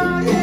yeah.